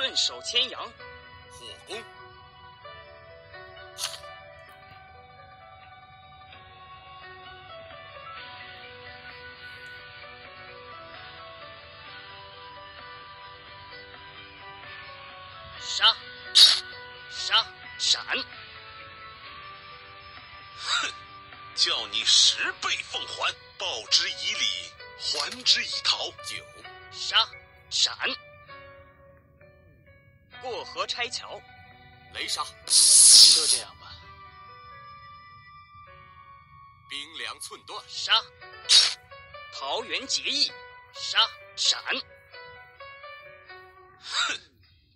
顺手牵羊，火攻。杀，杀，闪！哼，叫你十倍奉还，报之以礼，还之以桃。九，杀，闪！过河拆桥，雷杀！就这样吧。兵粮寸断，杀！桃园结义，杀，闪！哼！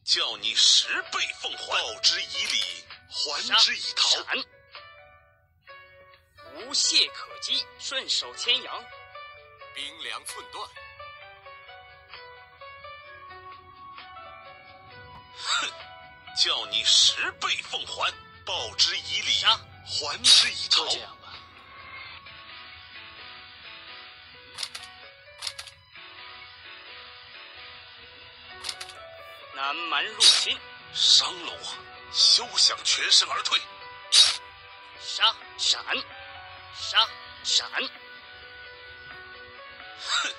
叫你十倍奉还，报之以礼，还之以桃。闪！无懈可击，顺手牵羊，兵粮寸断。叫你十倍奉还，报之以礼，还之以桃。就这样吧。南蛮入侵，商楼啊，休想全身而退！杀！闪！杀！闪！哼！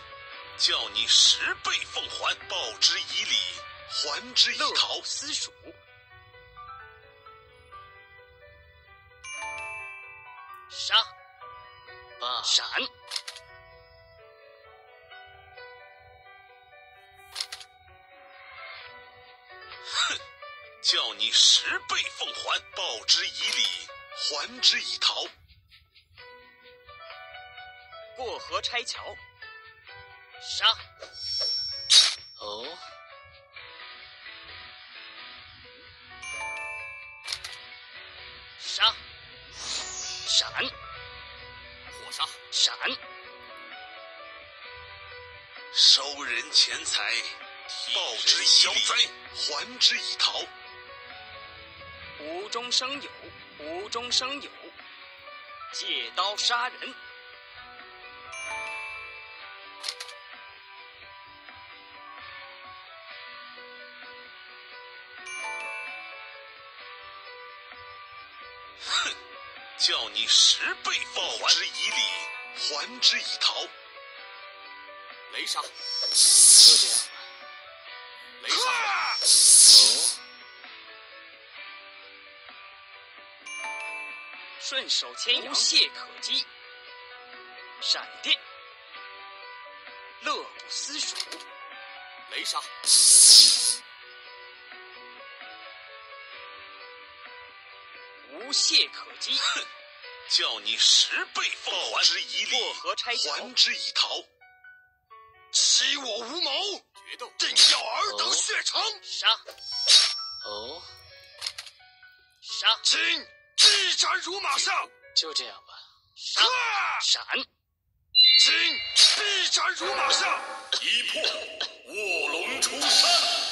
叫你十倍奉还，报之以礼，还之以桃。私属。杀！八闪！哼！叫你十倍奉还，报之以礼，还之以桃。过河拆桥，杀！哦。杀！闪！火杀！闪！收人钱财，报之以灾，还之以桃。无中生有，无中生有，借刀杀人。哼！叫你十倍报还，之以礼，还之以桃。雷杀！就这样吧。雷杀！哦。顺手牵羊，无懈可击。闪电。乐不思蜀。雷杀！无懈可击。哼！叫你十倍奉还，之以礼，过河拆桥，还之以桃。欺我无谋，决斗，定要尔等血偿。杀！哦。杀！今必斩如马上。就这样吧。杀！闪！今必斩如马上。一破卧龙出山。